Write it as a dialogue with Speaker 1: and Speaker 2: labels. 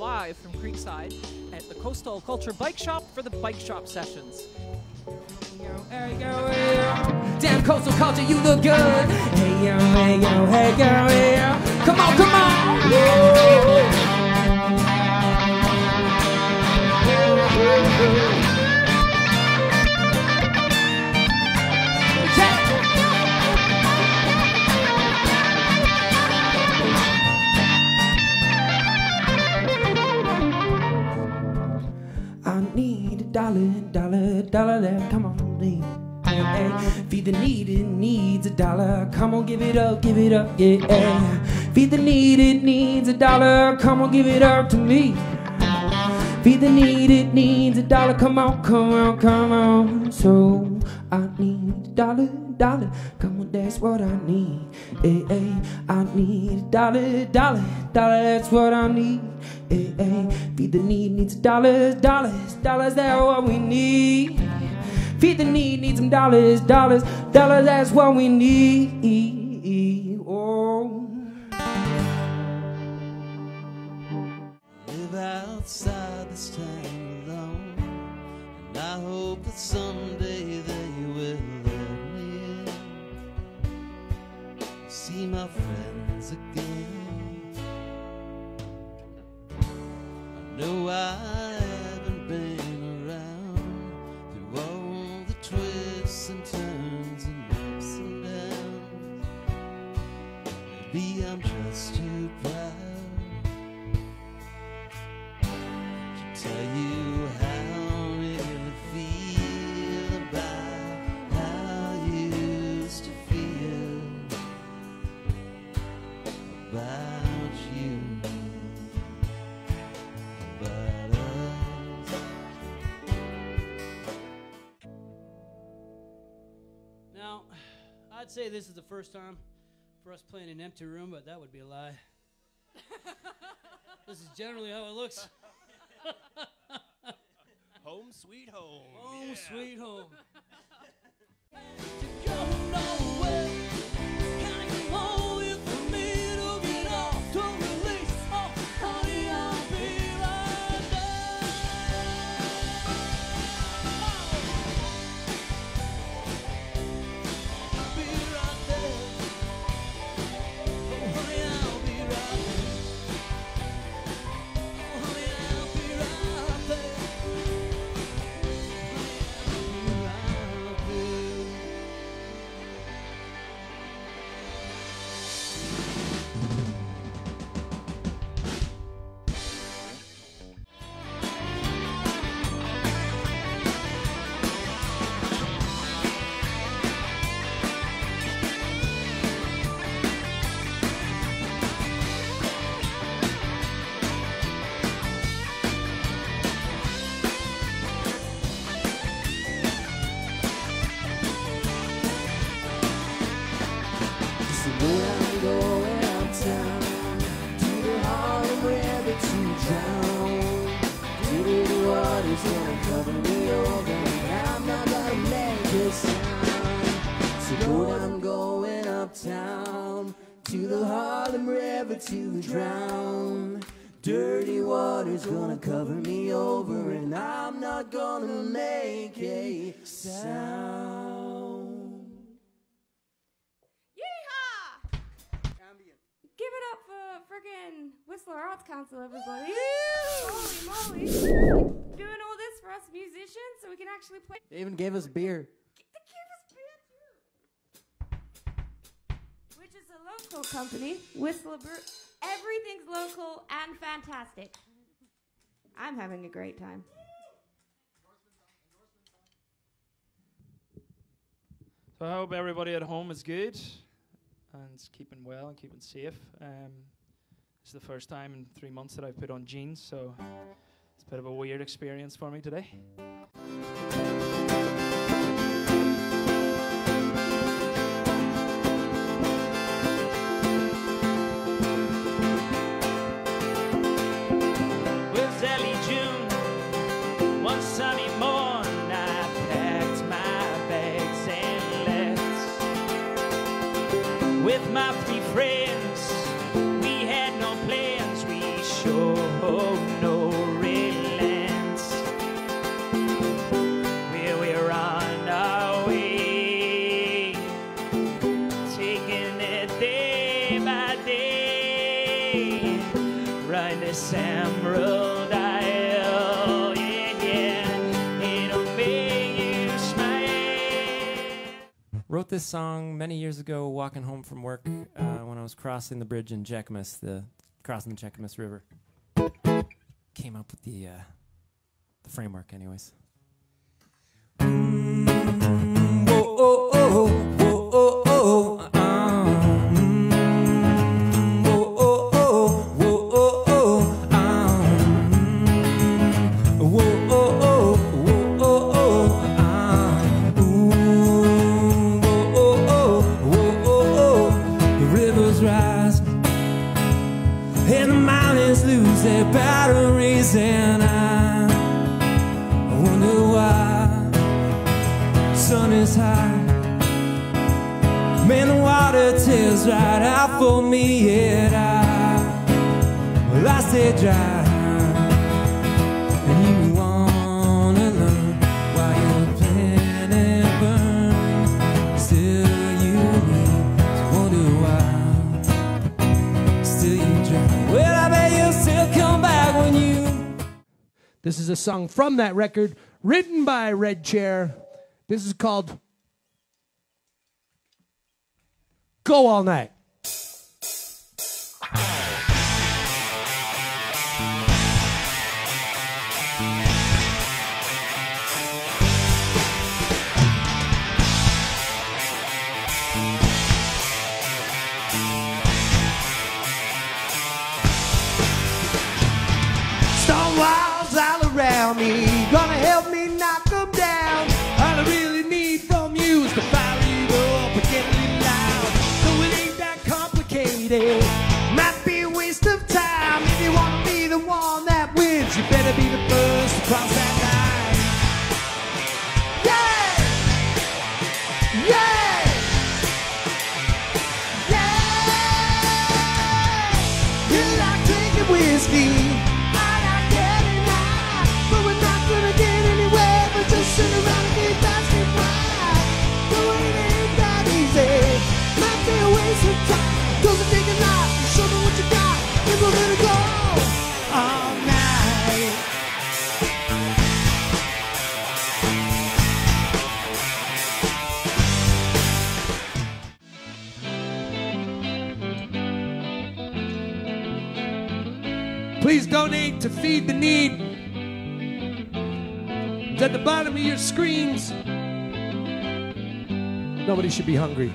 Speaker 1: live from Creekside at the Coastal Culture Bike Shop for the Bike Shop sessions.
Speaker 2: Damn coastal culture, you look good. Hey yo, hey yo, hey yo, hey. Come on, come on. Woo. Left. Come on, please. Hey. Feed the needed needs a dollar. Come on, give it up, give it up, yeah. Feed the needed needs a dollar. Come on, give it up to me. Feed the needed needs a dollar. Come on, come on, come on. So I need a dollar, dollar. Come on, that's what I need. Hey, hey. I need a dollar, dollar, dollar. That's what I need. Hey, hey. Feed the need needs dollars, dollars, dollars. That's what we need. Feed the need need some dollars, dollars, dollars. That's what we need. Oh.
Speaker 3: live outside this town alone. And I hope that someday they will let me. See my friends again. I know I Maybe I'm just too proud to tell you how I really feel about how I used to feel about you.
Speaker 4: Now, I'd say this is the first time for us playing an empty room, but that would be a lie. this is generally how it looks.
Speaker 5: Home sweet home.
Speaker 4: Home
Speaker 5: yeah.
Speaker 4: sweet home.
Speaker 2: water's gonna cover me over And I'm not gonna make a sound So where I'm going uptown To the Harlem River to drown. Dirty water's gonna cover me over And I'm not gonna make a sound
Speaker 6: friggin' Whistler Arts Council, everybody. Holy moly. Doing all this for us musicians so we can actually play.
Speaker 7: They even gave us beer.
Speaker 6: They gave us beer too. Which is a local company, Whistler Brew. Everything's local and fantastic. I'm having a great time.
Speaker 8: So I hope everybody at home is good and keeping well and keeping safe. Um, it's the first time in three months that I've put on jeans, so it's a bit of a weird experience for me today. wrote
Speaker 9: this song many years ago walking home from work uh, when I was crossing the bridge in Cheakamus, the crossing the Cheakamus River came up with the, uh, the framework, anyways. The mountains always lose their batteries and I wonder why. Sun is high. Man, the water tears right out for me Yet I, well I stay dry? And you want
Speaker 10: This is a song from that record, written by Red Chair. This is called
Speaker 11: Go All Night.
Speaker 10: Please donate to Feed the Need. It's at the bottom of your screens. Nobody should be hungry.